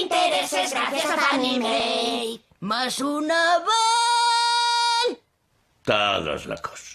intereses gracias a anime. Más una van. Todos locos.